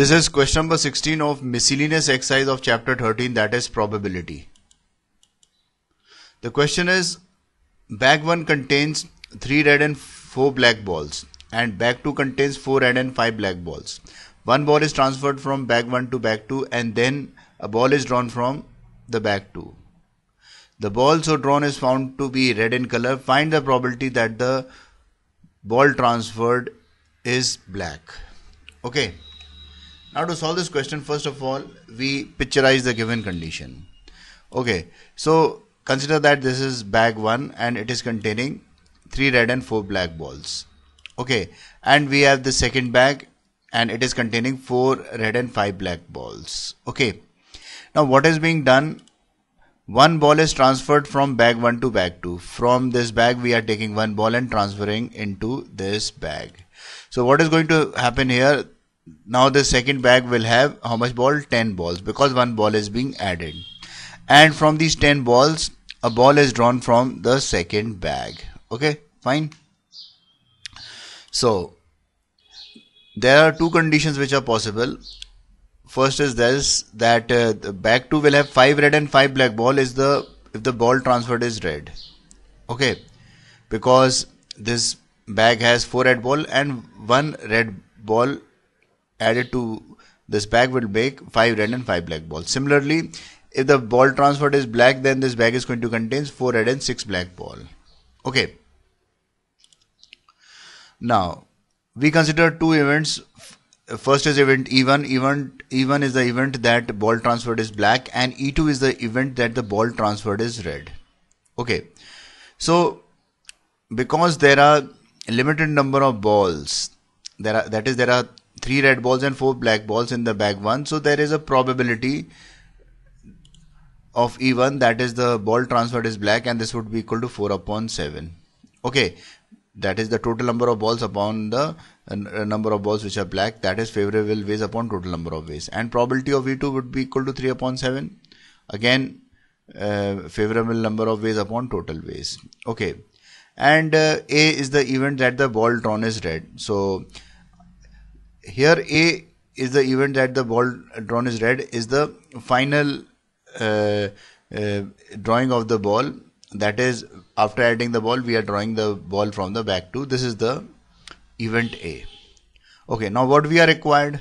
This is question number 16 of miscellaneous exercise of chapter 13 that is probability. The question is bag 1 contains 3 red and 4 black balls and bag 2 contains 4 red and 5 black balls. One ball is transferred from bag 1 to bag 2 and then a ball is drawn from the bag 2. The ball so drawn is found to be red in color. Find the probability that the ball transferred is black. Okay. Now to solve this question, first of all, we picturize the given condition. Okay. So consider that this is bag 1 and it is containing 3 red and 4 black balls. Okay. And we have the second bag and it is containing 4 red and 5 black balls. Okay. Now what is being done one ball is transferred from bag 1 to bag 2 from this bag we are taking one ball and transferring into this bag so what is going to happen here now the second bag will have how much ball? 10 balls because one ball is being added. And from these 10 balls a ball is drawn from the second bag. Okay fine. So there are two conditions which are possible. First is this that uh, the bag 2 will have 5 red and 5 black ball is the if the ball transferred is red. Okay because this bag has 4 red ball and 1 red ball added to this bag will make 5 red and 5 black balls similarly if the ball transferred is black then this bag is going to contain 4 red and 6 black ball okay now we consider two events first is event E1. Event E1 is the event that ball transferred is black and E2 is the event that the ball transferred is red. Okay. So because there are limited number of balls, there are that is there are three red balls and four black balls in the bag one. So there is a probability of E1 that is the ball transferred is black and this would be equal to 4 upon 7. Okay. That is the total number of balls upon the uh, number of balls which are black. That is favorable ways upon total number of ways. And probability of E2 would be equal to 3 upon 7 again uh, favorable number of ways upon total ways. Okay. And uh, A is the event that the ball drawn is red. So here A is the event that the ball drawn is red is the final uh, uh drawing of the ball. That is after adding the ball we are drawing the ball from the back to this is the event A. Okay now what we are required?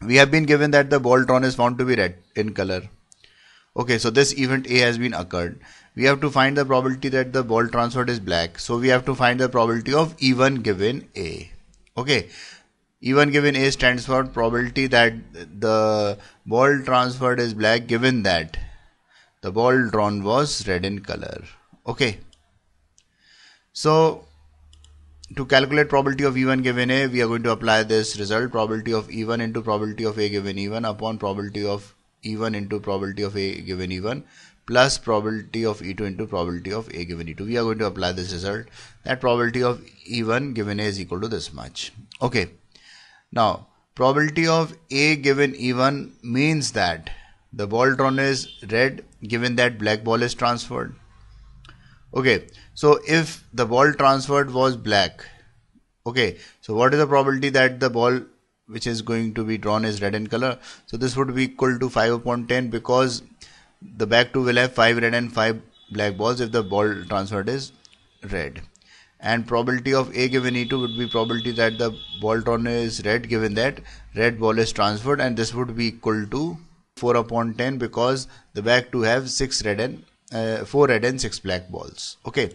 We have been given that the ball drawn is found to be red in color. Okay so this event A has been occurred. We have to find the probability that the ball transferred is black. So we have to find the probability of E1 given A. Okay E1 given A stands for probability that the ball transferred is black given that the ball drawn was red in color. Okay. So to calculate probability of E1 given A we are going to apply this result probability of E1 into probability of A given E1 upon probability of E1 into probability of A given E1 plus probability of E2 into probability of A given E2 we are going to apply this result that probability of E1 given A is equal to this much. Okay now probability of A given E1 means that the ball drawn is red given that black ball is transferred. Okay so if the ball transferred was black okay so what is the probability that the ball which is going to be drawn is red in color? So this would be equal to 5 upon 10 because the bag 2 will have 5 red and 5 black balls if the ball transferred is red and probability of A given E2 would be probability that the ball drawn is red given that red ball is transferred and this would be equal to 4 upon 10 because the bag 2 have 6 red and uh, 4 red and 6 black balls. Okay.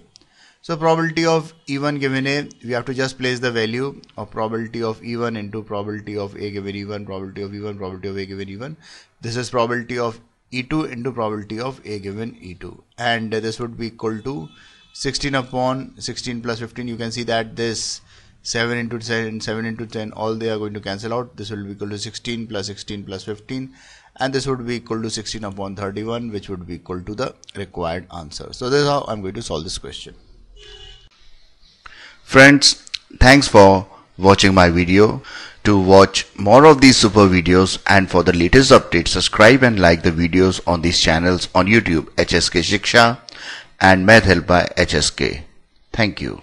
So probability of E1 given A we have to just place the value of probability of E1 into probability of A given E1 probability of E1 probability of A given E1 this is probability of E2 into probability of A given E2 and this would be equal to 16 upon 16 plus 15 you can see that this 7 into 10 7 into 10 all they are going to cancel out this will be equal to 16 plus 16 plus 15 and this would be equal to 16 upon 31 which would be equal to the required answer. So this is how I'm going to solve this question. Friends, thanks for watching my video. To watch more of these super videos and for the latest updates, subscribe and like the videos on these channels on YouTube HSK Shiksha and Math Help by HSK. Thank you.